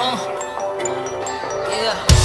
Uh, yeah.